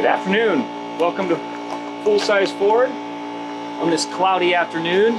Good afternoon. Welcome to Full Size Ford on this cloudy afternoon.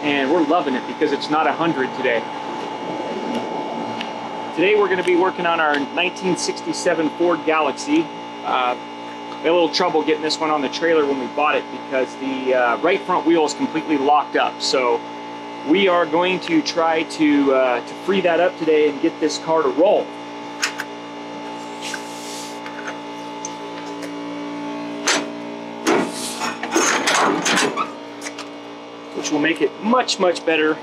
And we're loving it because it's not 100 today. Today we're going to be working on our 1967 Ford Galaxie. Uh, a little trouble getting this one on the trailer when we bought it because the uh, right front wheel is completely locked up. So we are going to try to, uh, to free that up today and get this car to roll. Make it much, much better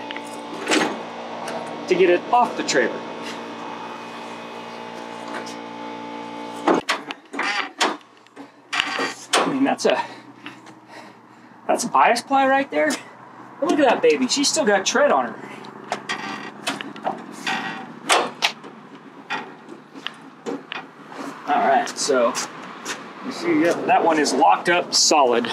to get it off the trailer. I mean, that's a that's a bias ply right there. Look at that baby. She's still got tread on her. All right, so you see that one is locked up solid.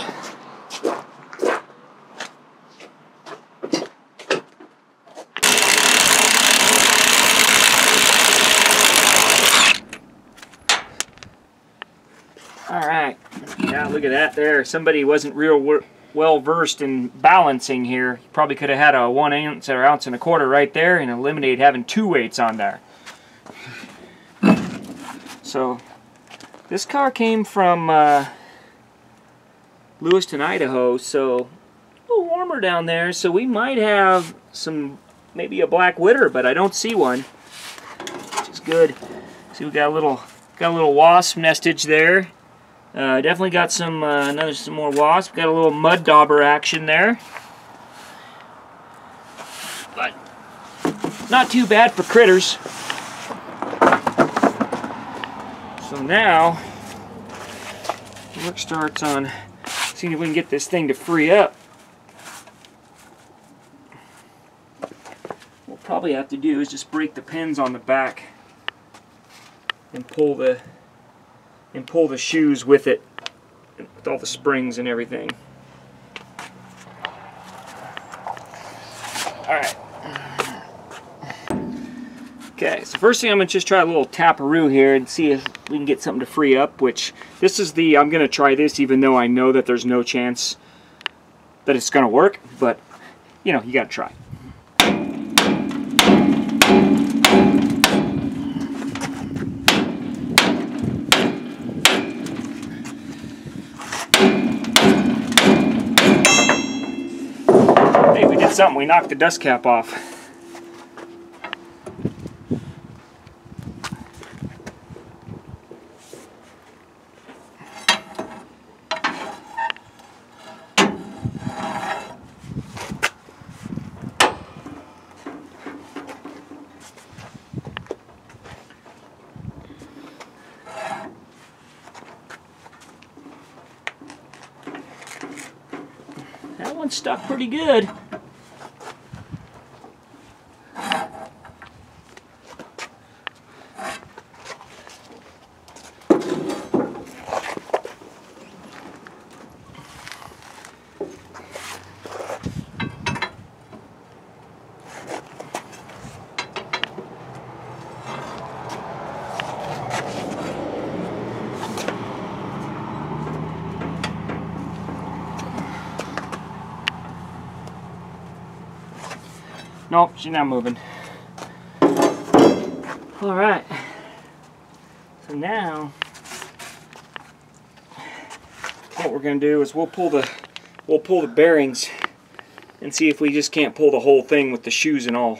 All right. Yeah, look at that there. Somebody wasn't real well versed in balancing here. Probably could have had a one ounce or ounce and a quarter right there and eliminated having two weights on there. So, this car came from uh, Lewiston, Idaho, so a little warmer down there, so we might have some, maybe a black witter, but I don't see one, which is good. See, we got a little, got a little wasp nestage there. Uh, definitely got some uh, another some more wasp. Got a little mud dauber action there, but not too bad for critters. So now work starts on seeing if we can get this thing to free up. What we'll probably have to do is just break the pins on the back and pull the and pull the shoes with it, with all the springs and everything. Alright. Okay, so first thing I'm going to just try a little taparoo here and see if we can get something to free up, which this is the, I'm going to try this even though I know that there's no chance that it's going to work, but, you know, you got to try. Something, we knocked the dust cap off. That one stuck pretty good. Nope, she's not moving. All right. So now, what we're gonna do is we'll pull the we'll pull the bearings and see if we just can't pull the whole thing with the shoes and all.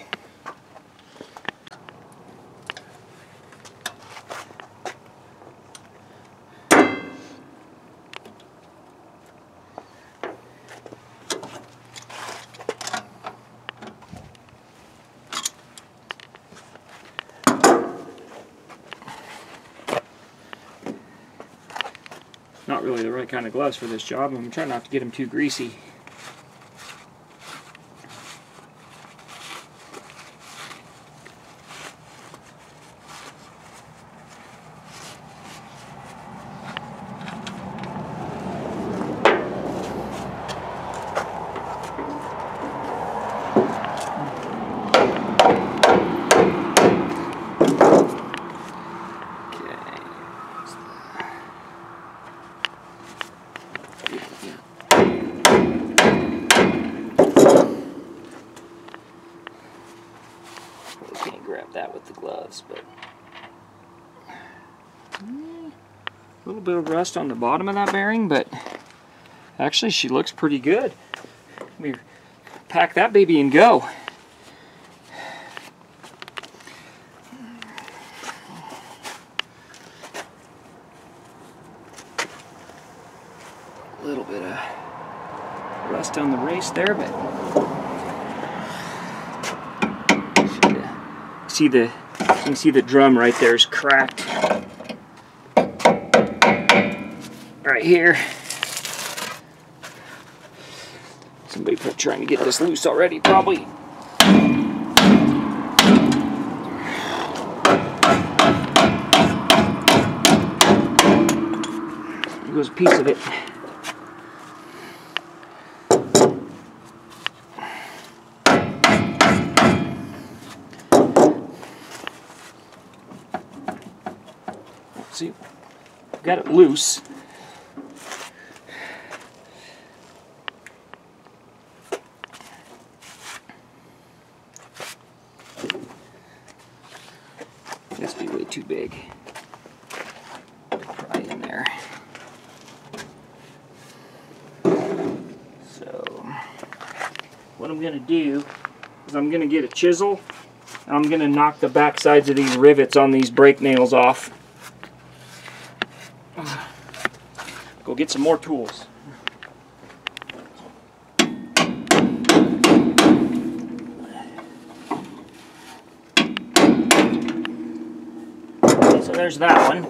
not really the kind of gloves for this job. I'm trying not to get them too greasy. Gloves, but a little bit of rust on the bottom of that bearing, but actually she looks pretty good. Let me pack that baby and go. A little bit of rust on the race there, but see the you can see the drum right there is cracked right here. Somebody trying to get this loose already, probably. There goes a piece of it. Got it loose. This be way too big. Pry in there. So, what I'm gonna do is I'm gonna get a chisel and I'm gonna knock the back sides of these rivets on these brake nails off. Go get some more tools. Okay, so there's that one.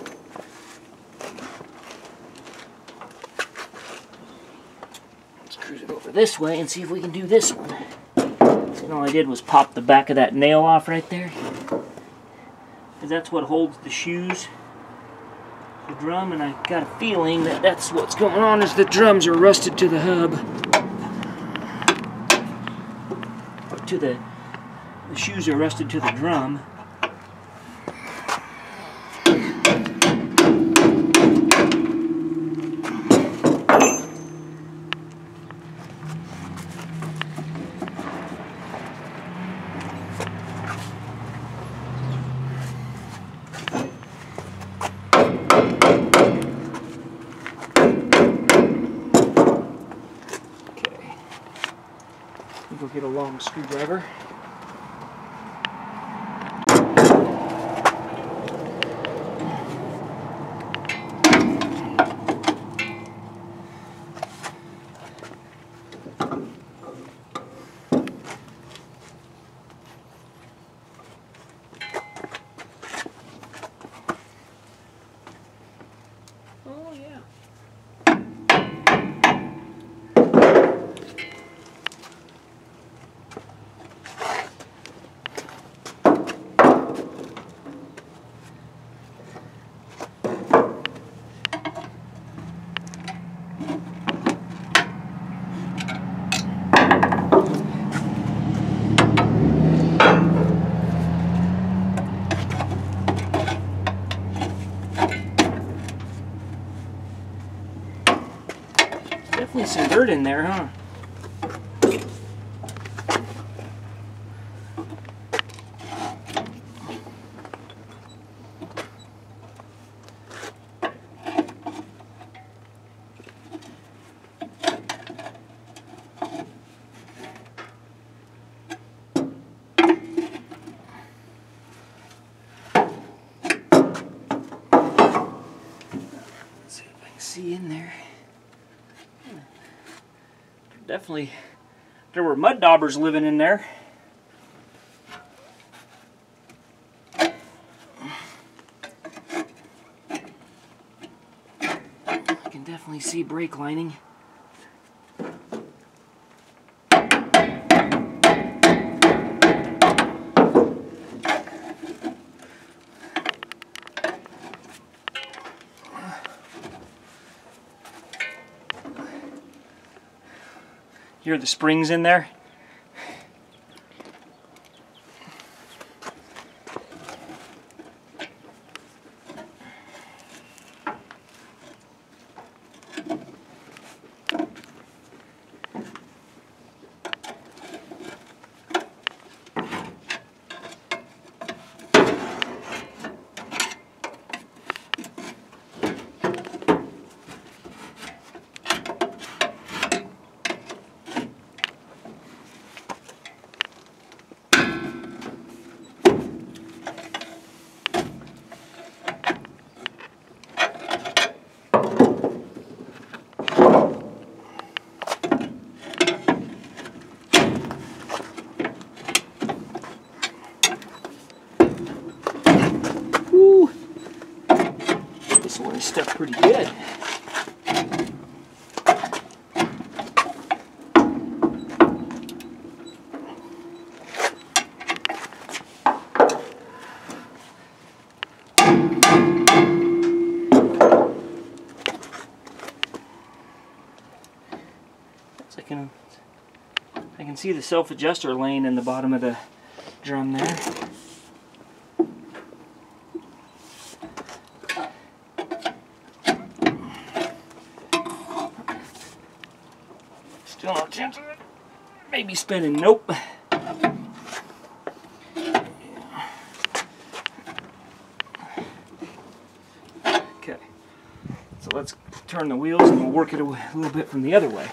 Let's cruise it over this way and see if we can do this one. And all I did was pop the back of that nail off right there. Because that's what holds the shoes the drum and I got a feeling that that's what's going on is the drums are rusted to the hub. Or to the the shoes are rusted to the drum Okay. We'll go get a long screwdriver. Oh yeah. Dirt in there, huh? Let's see if I can see in there. There were mud daubers living in there. I can definitely see brake lining. Hear the springs in there? Can see the self-adjuster laying in the bottom of the drum there. Still no chance of it. Maybe spinning. Nope. Okay. So let's turn the wheels and we'll work it a little bit from the other way.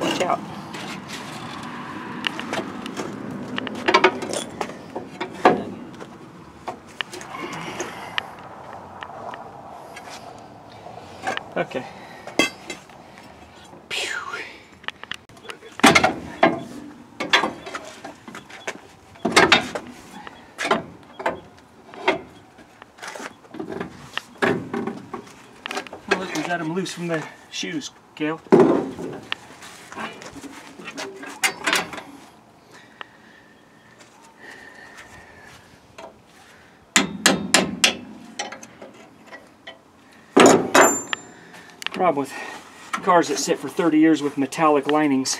Watch out. Okay. Look, we got him loose from the shoes, Gail. Problem with cars that sit for 30 years with metallic linings.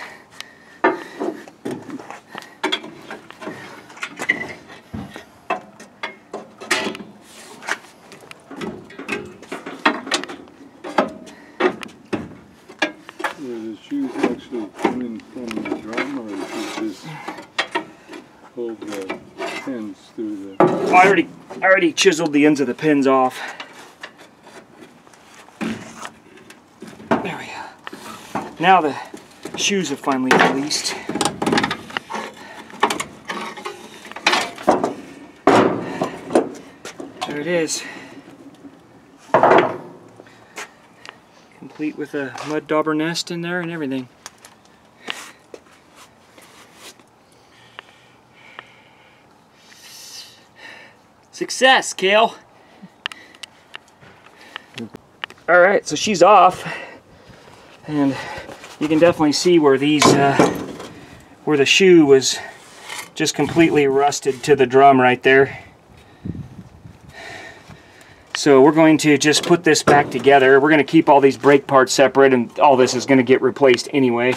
The shoes actually coming from the drum or is it just hold the pins through the... I already, I already chiseled the ends of the pins off. There we go. Now the shoes have finally released. There it is. Complete with a mud dauber nest in there and everything. Success, Kale. All right, so she's off, and you can definitely see where these, uh, where the shoe was just completely rusted to the drum right there. So we're going to just put this back together. We're going to keep all these brake parts separate, and all this is going to get replaced anyway.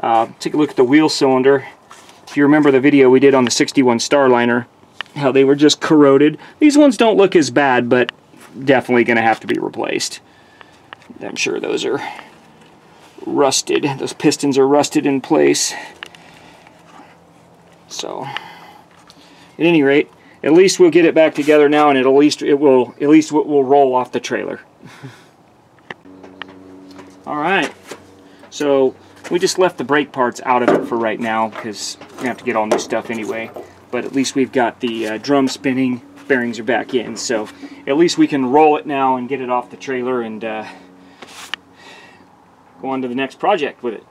Uh, take a look at the wheel cylinder. If you remember the video we did on the 61 Starliner, how they were just corroded. These ones don't look as bad, but definitely going to have to be replaced. I'm sure those are rusted. Those pistons are rusted in place. So, at any rate, at least we'll get it back together now, and at least it will at least it will roll off the trailer. All right. So we just left the brake parts out of it for right now because gonna have to get all new stuff anyway. But at least we've got the uh, drum spinning bearings are back in, so at least we can roll it now and get it off the trailer and uh, go on to the next project with it.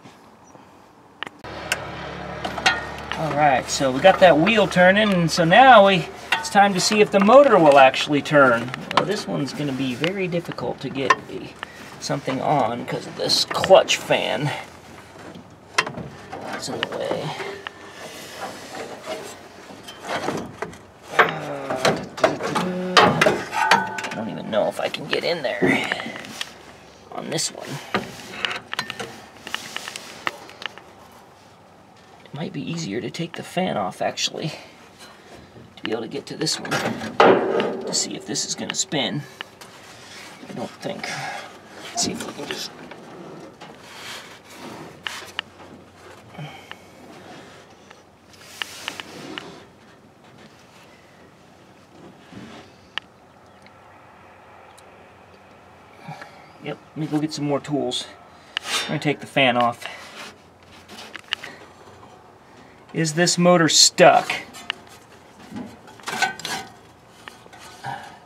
Alright, so we got that wheel turning, and so now we it's time to see if the motor will actually turn. Well, this one's going to be very difficult to get a, something on because of this clutch fan. That's in the way. Uh, I don't even know if I can get in there on this one. might be easier to take the fan off actually to be able to get to this one to see if this is going to spin. I don't think. Let's see if we can just... Yep, let me go get some more tools. I'm going to take the fan off. Is this motor stuck?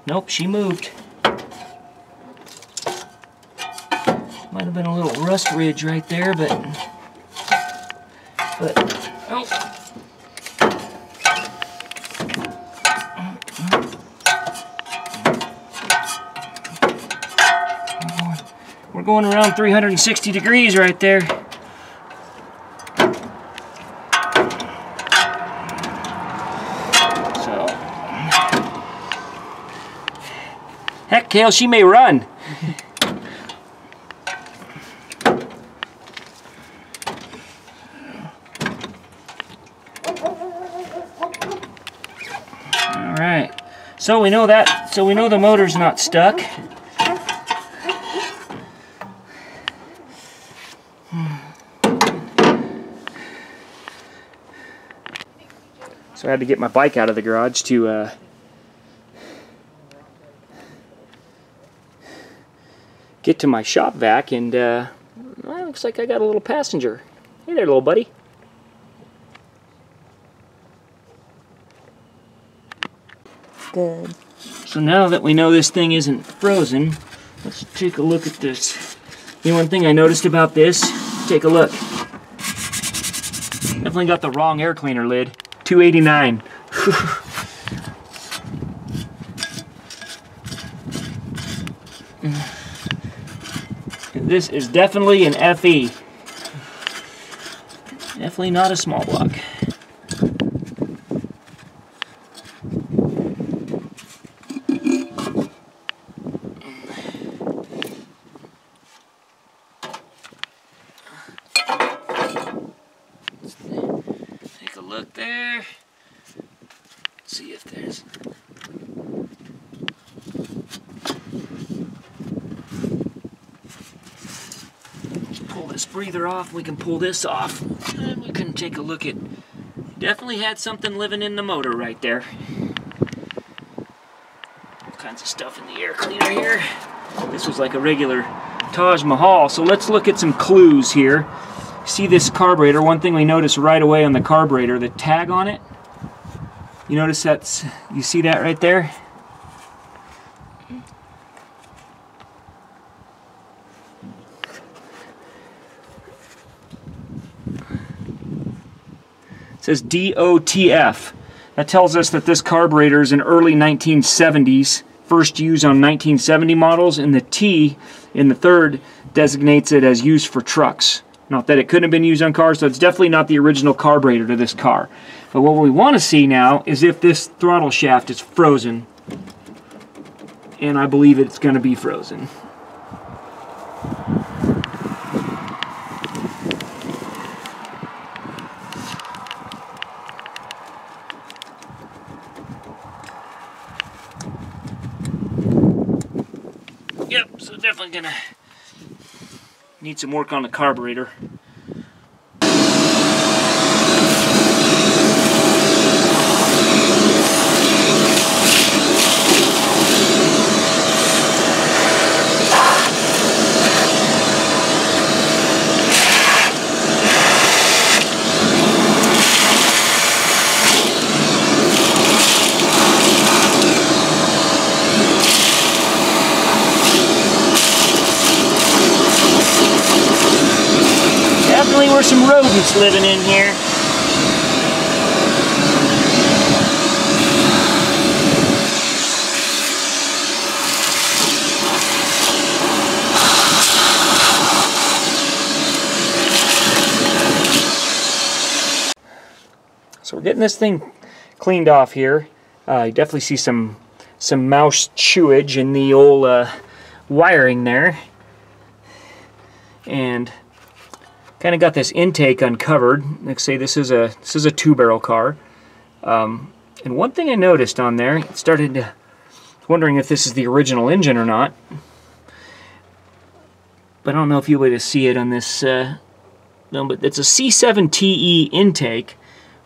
Nope, she moved. Might have been a little rust ridge right there, but... But, oh. We're going around 360 degrees right there. So, heck, Kale, she may run. All right. So we know that. So we know the motor's not stuck. So I had to get my bike out of the garage to uh, get to my shop vac, and uh, well, looks like I got a little passenger. Hey there, little buddy. Good. So now that we know this thing isn't frozen, let's take a look at this. The one thing I noticed about this, take a look. Definitely got the wrong air cleaner lid. 289. this is definitely an FE. Definitely not a small block. Take a look there. See if there's. Pull this breather off. We can pull this off. And we can take a look at. Definitely had something living in the motor right there. All kinds of stuff in the air cleaner here. This was like a regular Taj Mahal. So let's look at some clues here see this carburetor, one thing we notice right away on the carburetor, the tag on it. You notice that's, you see that right there? Says DOTF. That tells us that this carburetor is an early 1970s, first used on 1970 models, and the T in the third designates it as used for trucks. Not that it couldn't have been used on cars, so it's definitely not the original carburetor to this car. But what we want to see now is if this throttle shaft is frozen. And I believe it's going to be frozen. Yep, so definitely going to need some work on the carburetor. Definitely were some rodents living in here. So we're getting this thing cleaned off here. Uh, you definitely see some some mouse chewage in the old uh, wiring there. And kind of got this intake uncovered. Like say this is a this is a two barrel car. Um, and one thing I noticed on there, it started wondering if this is the original engine or not. But I don't know if you'll be able to see it on this. Uh, no, but it's a C7TE intake,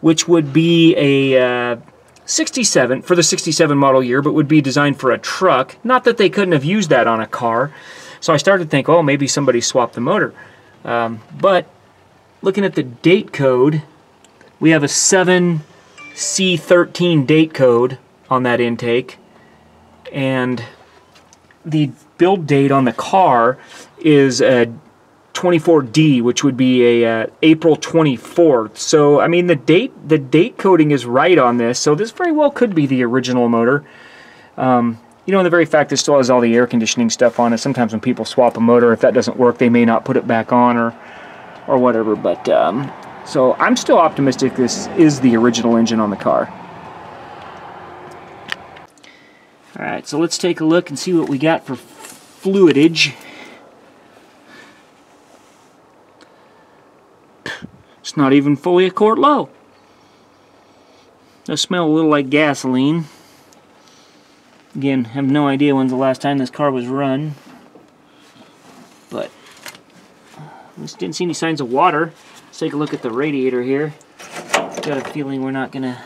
which would be a uh, 67 for the 67 model year, but would be designed for a truck. Not that they couldn't have used that on a car. So I started to think, oh, maybe somebody swapped the motor. Um, but looking at the date code, we have a 7C13 date code on that intake. And the build date on the car is a 24D, which would be a uh, April 24th. So I mean the date the date coding is right on this. So this very well could be the original motor. Um, you know, and the very fact it still has all the air conditioning stuff on it. Sometimes when people swap a motor, if that doesn't work, they may not put it back on or or whatever. But um, so I'm still optimistic this is the original engine on the car. All right, so let's take a look and see what we got for fluidage. It's not even fully a quart low. Does smell a little like gasoline. Again, have no idea when's the last time this car was run. But, just didn't see any signs of water. Let's take a look at the radiator here. Got a feeling we're not gonna...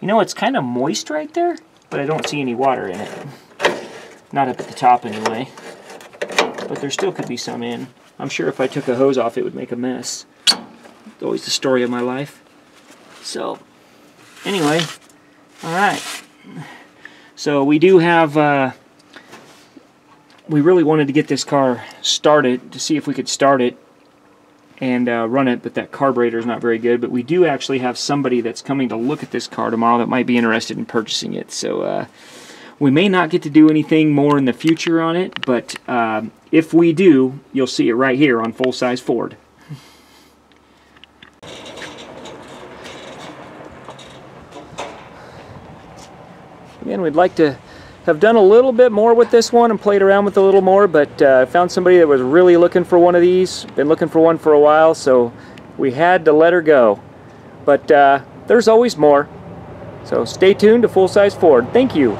You know, it's kind of moist right there, but I don't see any water in it. Not up at the top anyway. But there still could be some in. I'm sure if I took a hose off it would make a mess. Always the story of my life. So, anyway, alright. So we do have, uh, we really wanted to get this car started to see if we could start it and uh, run it, but that carburetor is not very good. But we do actually have somebody that's coming to look at this car tomorrow that might be interested in purchasing it. So uh, we may not get to do anything more in the future on it, but uh, if we do, you'll see it right here on Full Size Ford. Again, we'd like to have done a little bit more with this one and played around with it a little more, but uh, found somebody that was really looking for one of these. Been looking for one for a while, so we had to let her go. But uh, there's always more. So stay tuned to Full Size Ford. Thank you.